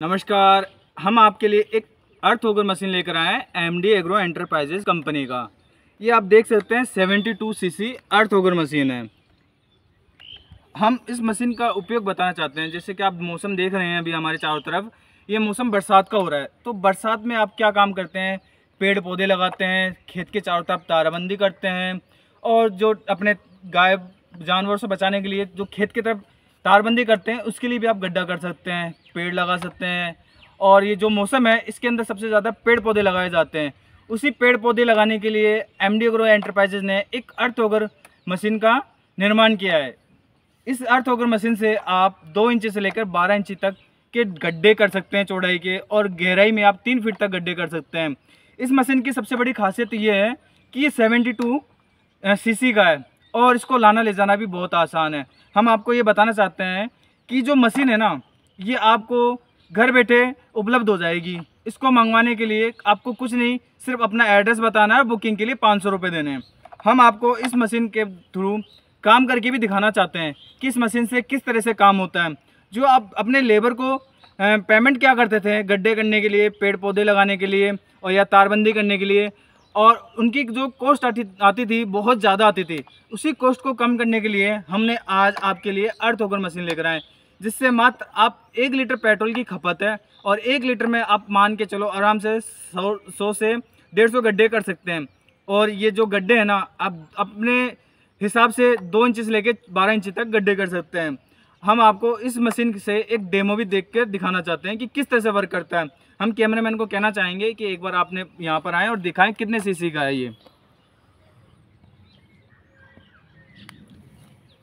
नमस्कार, हम आपके लिए एक अर्थ होगर मशीन लेकर आए हैं M D agro enterprises company का। ये आप देख सकते हैं 72 सीसी अर्थ होगर मशीन है। हम इस मशीन का उपयोग बताना चाहते हैं, जैसे कि आप मौसम देख रहे हैं अभी हमारे चारों तरफ़, ये मौसम बरसात का हो रहा है। तो बरसात में आप क्या काम करते हैं? पेड़ पौधे लगाते हैं, खेत के चारों तरफ़ ताराबंदी करते हैं, और जो अपने गाय, जानवर से बचाने के लिए जो खेत की तरफ़ तारबंदी करते हैं, उसके लिए भी आप गड्ढा कर सकते हैं, पेड़ लगा सकते हैं। और ये जो मौसम है, इसके अंदर सबसे ज़्यादा पेड़ पौधे लगाए जाते हैं। उसी पेड़ पौधे लगाने के लिए एम डी एग्रो एंटरप्राइजेज ने एक अर्थ ओगर मशीन का निर्माण किया है। इस अर्थ ओगर मशीन से आप दो इंच से लेकर बारह इंची तक के गड्ढे कर सकते हैं चौड़ाई के, और गहराई में आप तीन फीट तक गड्ढे कर सकते हैं। इस मशीन की सबसे बड़ी खासियत ये है कि ये सेवेंटी टू सी का है। और इसको लाना, ले जाना भी बहुत आसान है। हम आपको ये बताना चाहते हैं कि जो मशीन है ना, ये आपको घर बैठे उपलब्ध हो जाएगी। इसको मंगवाने के लिए आपको कुछ नहीं, सिर्फ़ अपना एड्रेस बताना है बुकिंग के लिए पाँच सौ रुपये देने हैं। हम आपको इस मशीन के थ्रू काम करके भी दिखाना चाहते हैं कि इस मशीन से किस तरह से काम होता है। जो आप अपने लेबर को पेमेंट क्या करते थे? गड्ढे करने के लिए पेड़ पौधे लगाने के लिए और या तारबंदी करने के लिए? और उनकी जो कॉस्ट आती आती थी, बहुत ज़्यादा आती थी। उसी कॉस्ट को कम करने के लिए हमने आज आपके लिए अर्थ होकर मशीन लेकर आए, जिससे मात्र आप एक लीटर पेट्रोल की खपत है और एक लीटर में आप मान के चलो आराम से सौ सौ से डेढ़ सौ गड्ढे कर सकते हैं। और ये जो गड्ढे हैं ना, आप अपने हिसाब से दो इंच से लेके बारह इंच तक गड्ढे कर सकते हैं। हम आपको इस मशीन से एक डेमो भी देख कर दिखाना चाहते हैं कि किस तरह से वर्क करता है। हम कैमरामैन को कहना चाहेंगे कि एक बार आपने यहाँ पर आए और दिखाएँ कितने सीसी का है ये।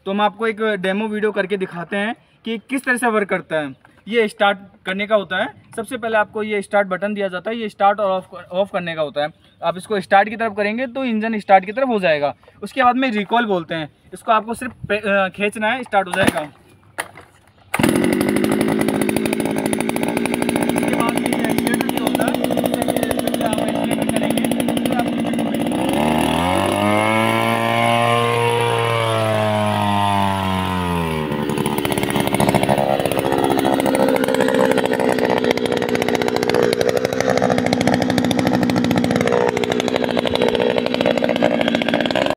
तो हम आपको एक डेमो वीडियो करके दिखाते हैं कि किस तरह से वर्क करता है। ये स्टार्ट करने का होता है। सबसे पहले आपको ये स्टार्ट बटन दिया जाता है। ये स्टार्ट और ऑफ़ ऑफ़ करने का होता है। आप इसको स्टार्ट की तरफ़ करेंगे तो इंजन स्टार्ट की तरफ़ हो जाएगा। उसके बाद में रिकॉल बोलते हैं। इसको आपको सिर्फ़ खींचना है स्टार्ट हो जाएगा।